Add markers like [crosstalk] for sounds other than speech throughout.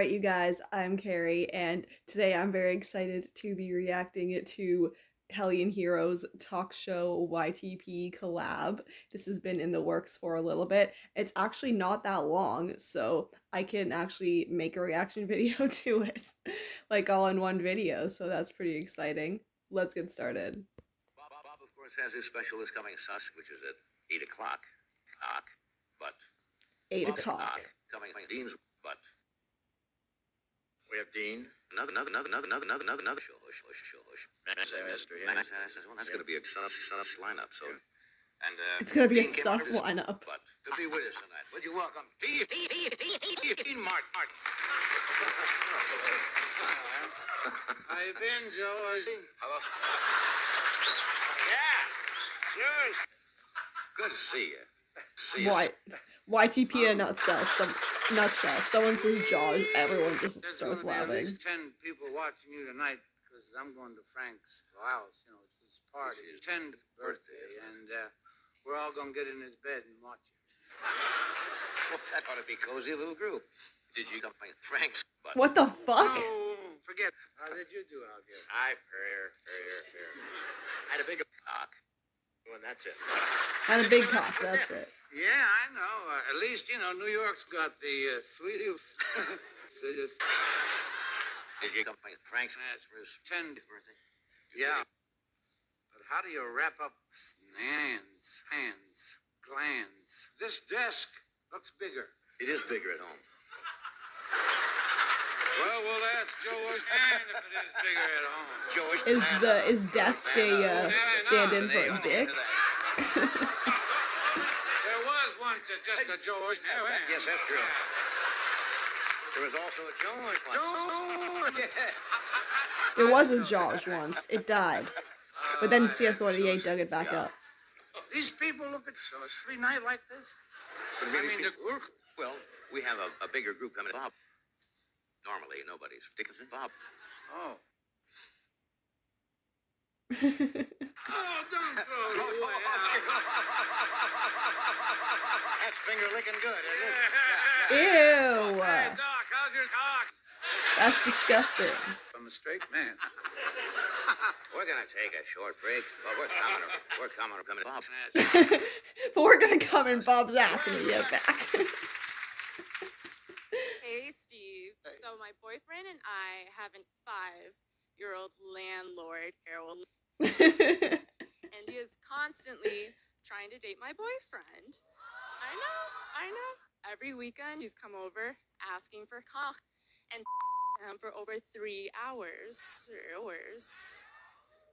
right, you guys, I'm Kari, and today I'm very excited to be reacting to Hellion Hero's talk show YTP collab. This has been in the works for a little bit. It's actually not that long, so I can actually make a reaction [laughs] video to it, like all in one video, so that's pretty exciting. Let's get started. Bob, Bob, Bob, of course, has his special this coming sus, which is at 8 o'clock. But. 8 o'clock. Coming, coming, Dean's, but. We have Dean. Another, another, another, another, another, another, another, another. Show, hush, hush, show, hush. Semester, yeah. That's, that's, that's, well, that's going to be a sus, sus lineup, so. And, uh. It's gonna be a Dean sus lineup. But to be with us tonight. Would you welcome Dean, Dean, Dean, Dean, Dean, Dean Martin, Martin. How you been, George? Hello. Yeah, cheers. Good to see you. See you. Why? YTP in a nutshell. Some nutshell. Someone says Jaws, everyone just There's starts gonna be at laughing. least ten people watching you tonight because I'm going to Frank's house. You know, it's his party. It's his Ten's birthday, and uh, we're all gonna get in his bed and watch it. [laughs] Well, that ought to be cozy little group. Did you come from Frank's? But What the fuck? No, forget. How did you do out here? I fair, fair, fair. I had a big cock. One. That's it. Had a big cock, that's it. Yeah, I know. Uh, at least you know New York's got the uh, sweetest. [laughs] so just Did you come from Frank's? That's for his tenth birthday. Yeah. But how do you wrap up hands, hands, glands? This desk looks bigger. It is bigger at home. Well, we'll ask George and if it is bigger at home. George. Is the is desk a uh, stand-in for a dick? There was once a, just a George. Yes, that's true. There was also a George once. George. There was a Jaws once. It died, but then CS188 dug it back up. These people look at so every night like this. I mean, the, speaking- well, we have a, a bigger group coming. Bob. Normally, nobody's. Dickinson, Bob. oh. Oh, don't throw it away. That's finger licking good, isn't it? Ew, Hey, Doc, how's your cock? that's disgusting. I'm a straight man. [laughs] We're gonna take a short break, but we're coming. We're coming. We're coming. Bob. [laughs] but we're gonna come in Bob's ass when we get back. [laughs] So my boyfriend and I have a five-year-old landlord, Carol, [laughs] and he is constantly trying to date my boyfriend. I know, I know. Every weekend he's come over asking for cock and [laughs] him for over three hours. Hours.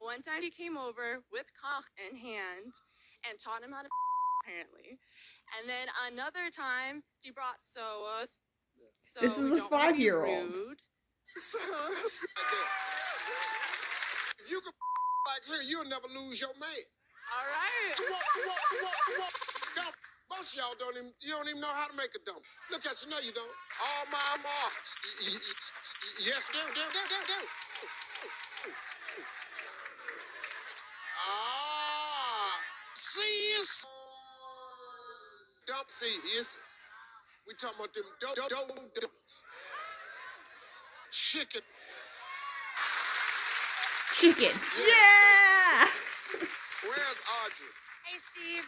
One time he came over with cock in hand and taught him how to [laughs] apparently. And then another time he brought soas. So This is a don't wanna be five-year-old. rude. [laughs] So, If you could [laughs] like her, you'll never lose your man. all right. Dump. Most of y'all don't even you don't even know how to make a dump. Look at you, no, you don't. All my marks. Yes, do, do, do, do, do. Ah, sis. Dump, see, yes. We talking about them dope, dope, dope dumps. Chicken. Chicken. Yeah. Where's Audrey? Hey, Steve.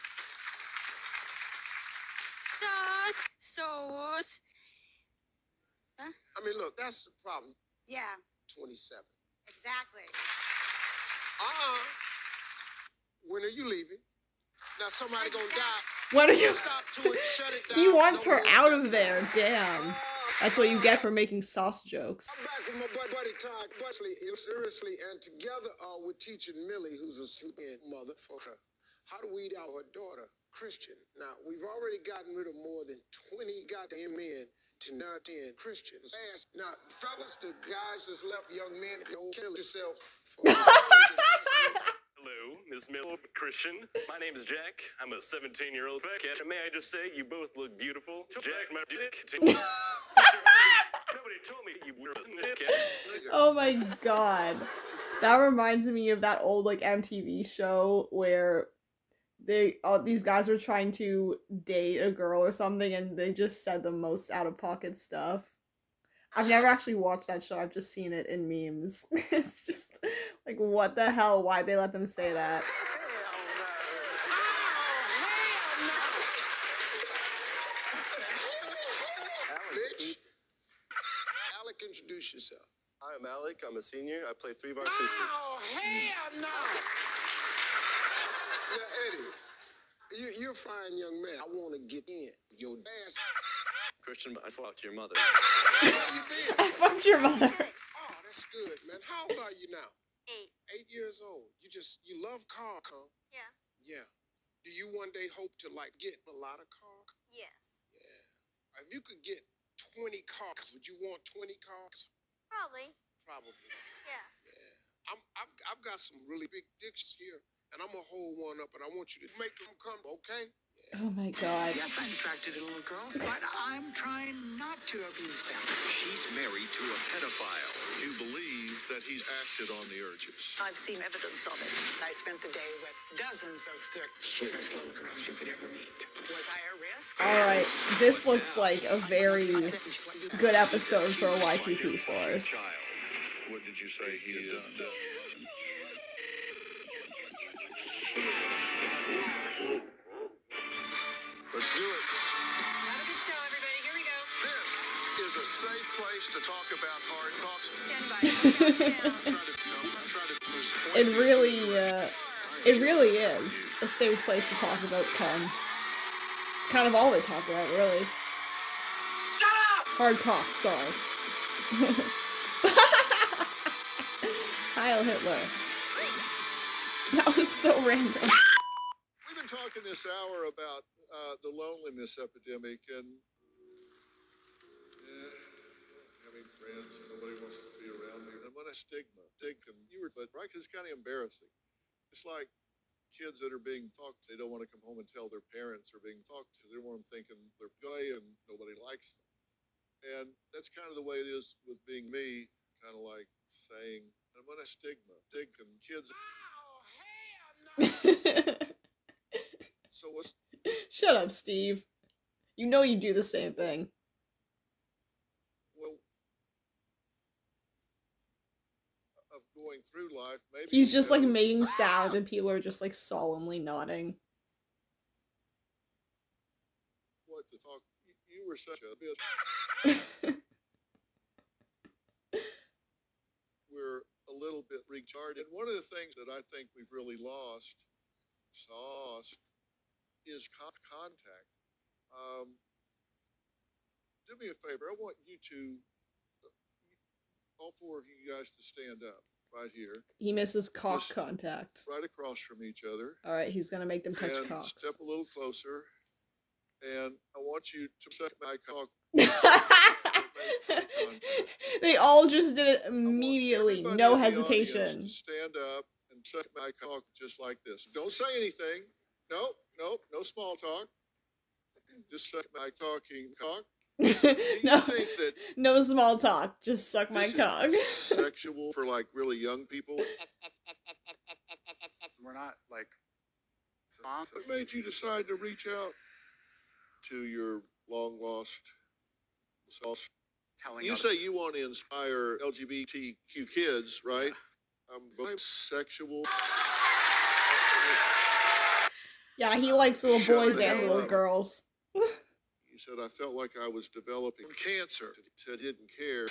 Sauce. Sauce. Huh? I mean, look, that's the problem. Yeah, 27. exactly. Uh-uh. When are you leaving? Now somebody gonna die. What are you? Stop to it, shut it. [laughs] He wants her out of there. Damn. That's what you get for making sauce jokes. I'm back with my buddy, Todd Busley, seriously, and together uh, we're teaching Millie, who's a sleeping motherfucker, how to weed out her daughter, Christian. Now, we've already gotten rid of more than 20 goddamn men to not 10 Christians. Now, fellas, the guys that's left young men, don't kill yourself. For [laughs] Ms. Christian. My name is Jack. I'm a 17 year old fat. May I just say, you both look beautiful. Jack, my dick. Oh my god. That reminds me of that old like MTV show where they all these guys were trying to date a girl or something and they just said the most out of pocket stuff. I've never actually watched that show. I've just seen it in memes. [laughs] it's just like, what the hell? Why'd they let them say oh, that? Oh, hell no. Bitch. Alec, introduce yourself. Hi, I'm Alec. I'm a senior. I play three varsity. Oh, hell no! Now, Eddie, you, you're a fine young man. I want to get in. Your ass. Christian, I fought to your mother. Where you been? I fucked your mother. Oh, that's good, man. How old are you now? Eight. Eight years old. You just, you love car, huh? Yeah. Yeah. Do you one day hope to, like, get a lot of car? Yes. Yeah. If you could get 20 cars, would you want 20 cars? Probably. Probably. Yeah. Yeah. I'm, I've, I've got some really big dicks here, and I'm gonna hold one up, and I want you to make them come, okay? Oh my god. Yes, I'm attracted to little girls, but I'm trying not to abuse them. She's married to a pedophile. You believe that he's acted on the urges. I've seen evidence of it. I spent the day with dozens of the cutest little girls you could ever meet. Was I a risk? Alright, this looks like a very good episode for a YTP source. Child. What did you say he had done? Is a safe place to talk about hard talks. Stand by. [laughs] I'm trying to, I'm not trying to there's It really, uh, it really is a safe place to talk about cum. It's kind of all they talk about, really. Shut up! Hard cock, sorry. [laughs] Heil Hitler. That was so random. We've been talking this hour about uh, the loneliness epidemic and yeah, having friends, nobody wants to be around me. And what a stigma, stigma. You were, but right, 'cause it's kind of embarrassing. It's like kids that are being fucked. They don't want to come home and tell their parents are being fucked because they don't want them thinking they're gay and nobody likes them. And that's kind of the way it is with being me. Kind of like saying, "I'm on a stigma, stigma, kids." Oh, [laughs] so what's Shut up, Steve. You know you do the same thing. well of going through life maybe He's just like making sounds and people are just like solemnly nodding. what to talk you, you were such a bitch [laughs] we're a little bit retarded one of the things that i think we've really lost lost is con- contact. Um do me a favor i want you to all four of you guys to stand up right here He misses cock Just- contact. right across from each other Alright, he's gonna make them touch and cocks. step a little closer. And I want you to suck my cock. [laughs] they all just did it immediately, no in the audience hesitation. Stand up and suck my cock just like this. Don't say anything. Nope, nope, no small talk. [clears throat] Just suck my talking cock. Do you no, think that [laughs] no small talk. Just suck my cock. is sexual for like really young people? [laughs] We're not like. What made you decide to reach out to your long lost? lost Telling You say you want to inspire LGBTQ kids, right? Um, but sexual. Yeah, he [laughs] likes little Shut boys and little up. girls. You said I felt like I was developing cancer. He said he didn't care.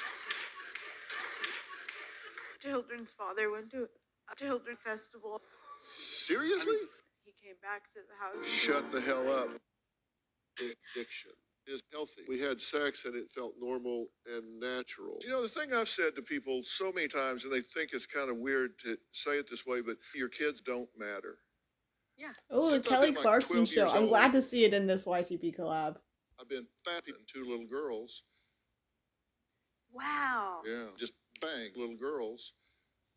children's father went to a children's festival. Seriously? He came back to the house. Shut the hell up. Addiction is healthy. We had sex and it felt normal and natural. You know, the thing I've said to people so many times, and they think it's kind of weird to say it this way, but your kids don't matter. Yeah. Oh, the Kelly been, like, Clarkson show. I'm glad to see it in this YTP collab. I've been and two little girls. Wow. Yeah, just bang, little girls.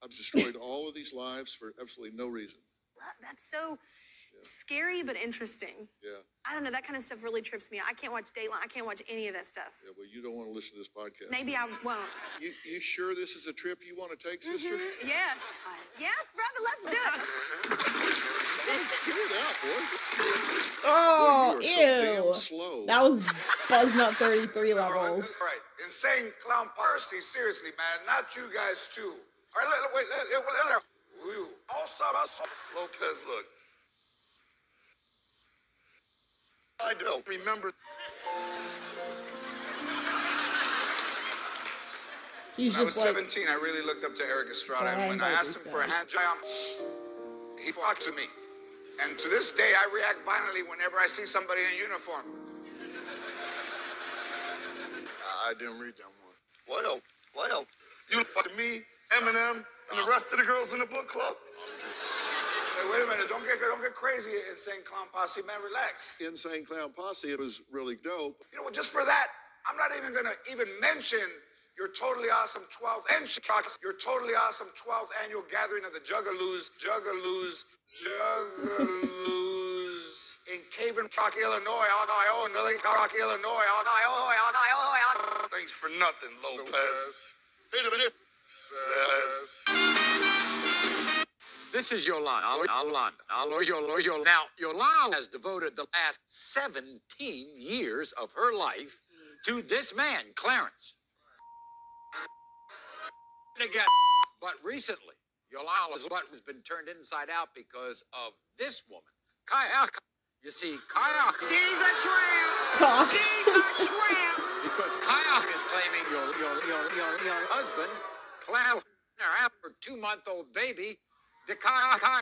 I've destroyed all of these lives for absolutely no reason. That's so scary but interesting. Yeah. I don't know. That kind of stuff really trips me. I can't watch Dateline. I can't watch any of that stuff. Yeah, well, you don't want to listen to this podcast. Maybe I won't. You, you sure this is a trip you want to take, sister? Mhm. Yes. Yes, brother. Let's do it. Don't scare out, boy. Oh, Boy, you are so damn ew. slow. That was Buzznut 33 levels. Right. Insane clown Percy, seriously, man. Not you guys, too. All right, let, wait, let, let, let, let, you. Also, also. Lopez, look. I don't remember. He's when I was like, 17, I really looked up to Erik Estrada. I and when I asked these him for a guys. hand job, he flocked to me. And to this day, I react violently whenever I see somebody in uniform. I didn't read that one. What else? What else? You fuck me, Eminem, and the rest of the girls in the book club? Hey, wait a minute. Don't get don't get crazy, insane clown posse, man. Relax. Insane Clown Posse, it was really dope. You know what? Just for that, I'm not even gonna even mention your totally awesome 12th and Chicago's your totally awesome 12th annual gathering of the Juggalos, Juggalos, Juggalos in Caven Park, Illinois. Ohio, Illinois, Park, Illinois. Ohio, Ohio. Thanks for nothing, Lopez. Wait a minute. This is Yolanda. Yolanda. Yolanda. Yolanda. Now, Yolanda has devoted the last 17 years of her life to this man, Clarence. Again, but recently, Yolanda's butt has been turned inside out because of this woman, Kayaka. You see, Kayaka. She's a tramp. She's a tramp. [laughs] Because Kayak is claiming your your your your, your husband, Clarence, her two-month-old baby, the Kayak. DeCaca.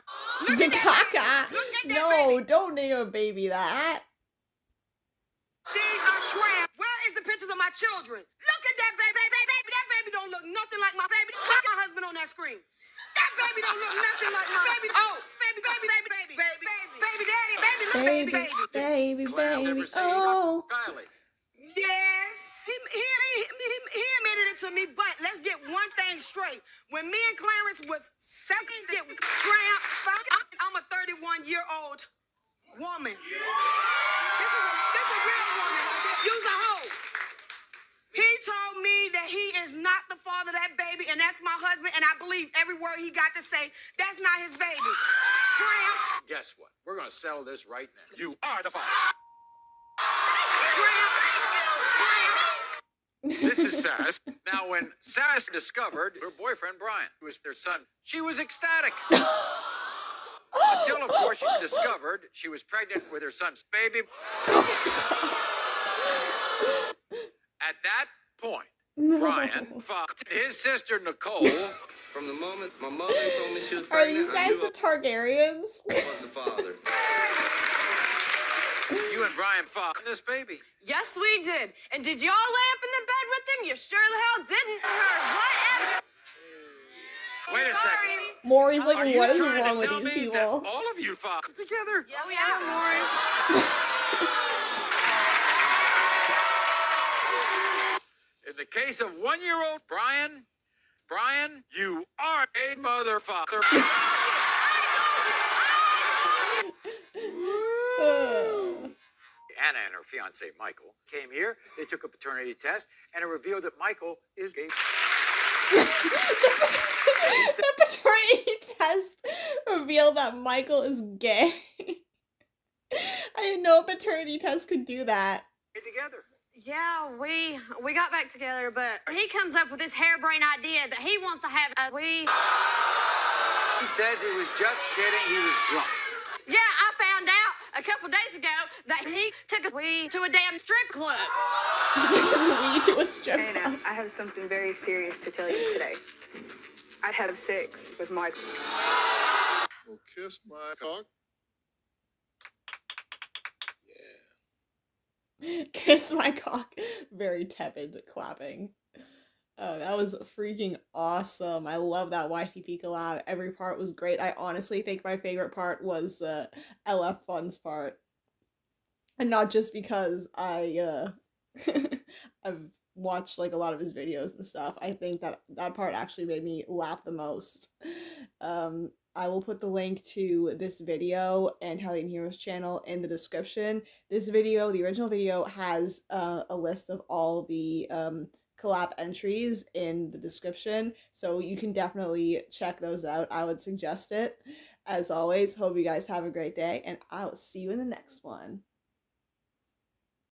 No, don't name a baby that. She's a tramp. Where is the pictures of my children? Look at that baby, baby, baby. That baby don't look nothing like my baby. Look at my husband on that screen. That baby don't look nothing like my baby. Oh, baby, baby, baby, baby, baby, baby, baby, daddy, baby, look, baby, Baby, baby. baby, baby. Oh. Kylie. Yes, he, he, he, he, he admitted it to me, but let's get one thing straight. When me and Clarence was second, get tramp, I'm- a 31 year old woman. This is a, this is a real woman. Like, You's a hoe. He told me that he is not the father of that baby, and that's my husband, and I believe every word he got to say. That's not his baby. Tramp, Guess what? We're gonna settle this right now. You are the father. tramp, tramp. This is Sass. Now, when Sass discovered her boyfriend Brian who was their son, she was ecstatic. Until, of course, she discovered she was pregnant with her son's baby. At that point, Brian fucked his sister Nicole. From the moment my mother told me she was pregnant, Are pregnant, these I guys knew the Targaryens? I was the father. [laughs] You and Brian fucked this baby. Yes, we did. And did y'all lay up in the bed with him? You sure the hell didn't. Whatever. Wait a second. Maury's like, Are what is wrong with these people? that all of you fucked together? Oh, yeah, Maury. [laughs] In the case of one-year-old Brian, Brian, you are a motherfucker. [laughs] [laughs] Uh. Anna and her fiance Michael came here. They took a paternity test, and it revealed that Michael is gay. the paternity test revealed that Michael is gay. I didn't know a paternity test could do that. together. Yeah, we we got back together, but he comes up with this harebrained idea that he wants to have a Wii. He says he was just kidding. He was drunk. Yeah, I found out a couple days ago that he took us Wii to a damn strip club. [laughs] Wii to a strip Anna, I have something very serious to tell you today. I had sex with Michael. Well, kiss my cock. Yeah. [laughs] Kiss my cock. Very tepid clapping. Oh, that was freaking awesome. I love that YTP collab. Every part was great. I honestly think my favorite part was uh LF Fun's part. And not just because I uh [laughs] I've watched like a lot of his videos and stuff. I think that that part actually made me laugh the most. Um I will put the link to this video and Hellion Hero's channel in the description. This video, the original video, has uh, a list of all the um, collab entries in the description, so you can definitely check those out. I would suggest it. As always, hope you guys have a great day, and I will see you in the next one.